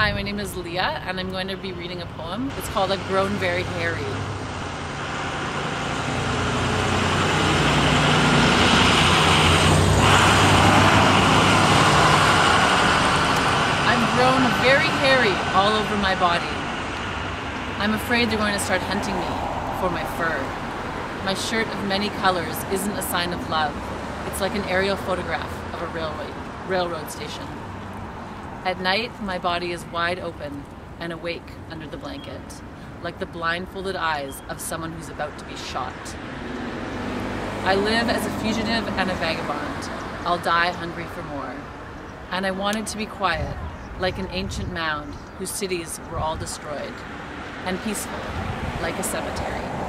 Hi, my name is Lia, and I'm going to be reading a poem. It's called I've Grown Very Hairy. I've grown very hairy all over my body. I'm afraid they're going to start hunting me for my fur. My shirt of many colors isn't a sign of love. It's like an aerial photograph of a railway, railroad station. At night, my body is wide open and awake under the blanket, like the blindfolded eyes of someone who's about to be shot. I live as a fugitive and a vagabond. I'll die hungry for more. And I wanted to be quiet, like an ancient mound whose cities were all destroyed, and peaceful, like a cemetery.